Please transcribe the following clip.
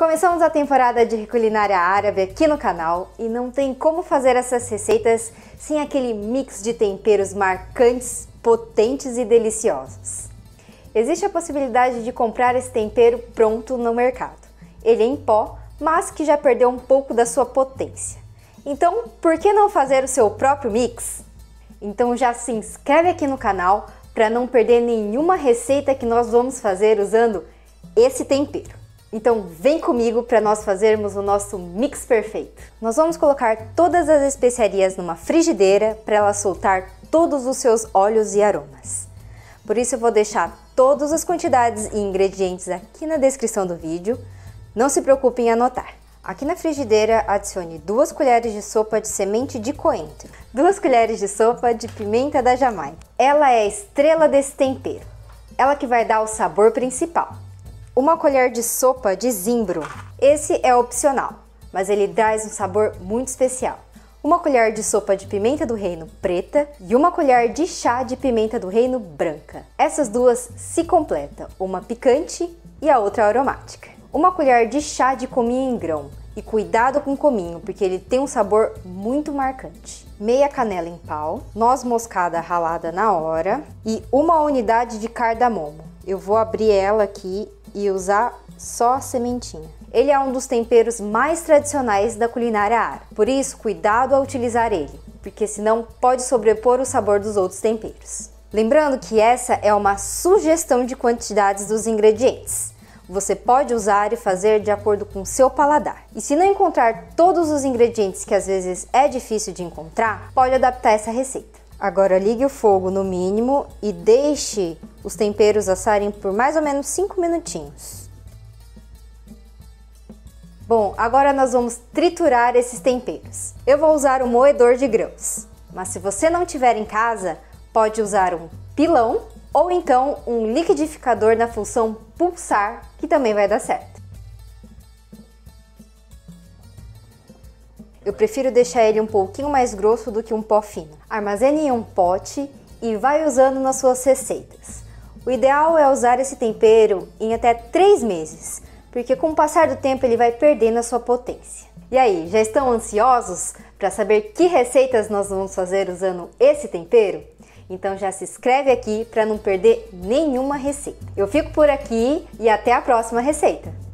Começamos a temporada de culinária árabe aqui no canal e não tem como fazer essas receitas sem aquele mix de temperos marcantes, potentes e deliciosos. Existe a possibilidade de comprar esse tempero pronto no mercado. Ele é em pó, mas que já perdeu um pouco da sua potência. Então, por que não fazer o seu próprio mix? Então já se inscreve aqui no canal para não perder nenhuma receita que nós vamos fazer usando esse tempero. Então vem comigo para nós fazermos o nosso mix perfeito. Nós vamos colocar todas as especiarias numa frigideira para ela soltar todos os seus óleos e aromas. Por isso eu vou deixar todas as quantidades e ingredientes aqui na descrição do vídeo. Não se preocupe em anotar. Aqui na frigideira adicione duas colheres de sopa de semente de coentro, duas colheres de sopa de pimenta da Jamaica. Ela é a estrela desse tempero, ela que vai dar o sabor principal uma colher de sopa de zimbro. Esse é opcional, mas ele traz um sabor muito especial. Uma colher de sopa de pimenta do reino preta e uma colher de chá de pimenta do reino branca. Essas duas se completam, uma picante e a outra aromática. Uma colher de chá de cominho em grão. E cuidado com o cominho, porque ele tem um sabor muito marcante. Meia canela em pau, noz moscada ralada na hora e uma unidade de cardamomo. Eu vou abrir ela aqui e usar só a sementinha. Ele é um dos temperos mais tradicionais da culinária árabe, por isso cuidado ao utilizar ele, porque senão pode sobrepor o sabor dos outros temperos. Lembrando que essa é uma sugestão de quantidades dos ingredientes. Você pode usar e fazer de acordo com seu paladar. E se não encontrar todos os ingredientes que às vezes é difícil de encontrar, pode adaptar essa receita. Agora ligue o fogo no mínimo e deixe os temperos assarem por mais ou menos 5 minutinhos. Bom, agora nós vamos triturar esses temperos. Eu vou usar um moedor de grãos, mas se você não tiver em casa, pode usar um pilão ou então um liquidificador na função pulsar, que também vai dar certo. Eu prefiro deixar ele um pouquinho mais grosso do que um pó fino. Armazene em um pote e vai usando nas suas receitas. O ideal é usar esse tempero em até 3 meses, porque com o passar do tempo ele vai perdendo a sua potência. E aí, já estão ansiosos para saber que receitas nós vamos fazer usando esse tempero? Então já se inscreve aqui para não perder nenhuma receita. Eu fico por aqui e até a próxima receita!